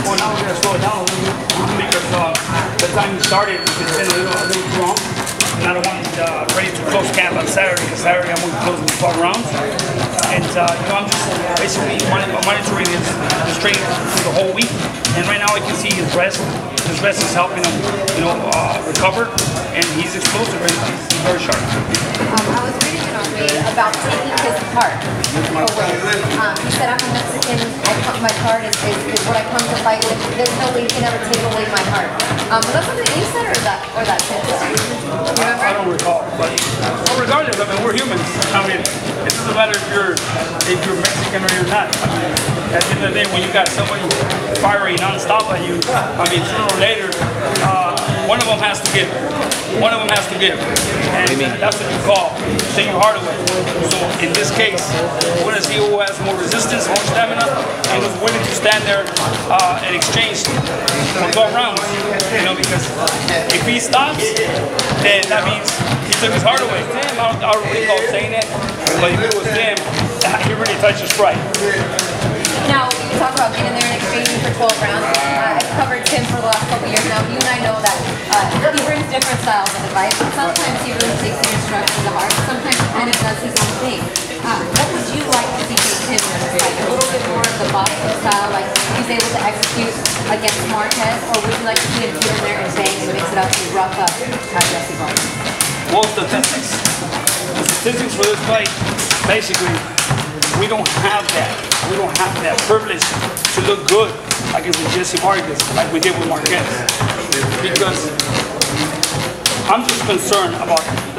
Well, now we're going to slow it down a little bit because the time you started has been a a little too long. And I don't want uh, ready to close camp on Saturday because Saturday I'm going to close with 12 rounds. And, uh, just basically monitoring his, his training the whole week. And right now I can see his rest. His rest is helping him, you know, recover. And he's explosive. He's very sharp. Um, I was reading an article about heart. Um, he said, I'm a Mexican, I come, my heart is, is, is what I come to fight with. There's no way you can ever take away my heart. Um, was that something you said or that, or that said? I don't recall, but well, regardless, I mean, we're humans. I mean, it doesn't matter if you're if you're Mexican or you're not. I mean, at the end of the day, when you got somebody firing nonstop at you, I mean, sooner or later, uh, one of them has to give. One of them has to give, and that's what you call take your heart away. So in this case, we're gonna see who has more resistance, more stamina, and who's willing to stand there uh, and exchange for 12 rounds. You know, because if he stops, then that means he took his heart away. Damn, I don't, I don't recall saying that, but if it was him, he really touched his pride. Now, you talk about getting there and exchanging for 12 rounds. Styles of advice. Sometimes he really takes the instructions to heart. Sometimes he kind of does his own thing. Uh, what would you like to see from this fight? A little bit more of the boxing style, like he's able to execute against Marquez, or would you like to see him get in there and bang and mix it up and rough up uh, Jesse Vargas? Well, statistics. The statistics for this fight, basically, we don't have that. We don't have that privilege to look good against Jesse Vargas like we did with Marquez. Because I'm just concerned about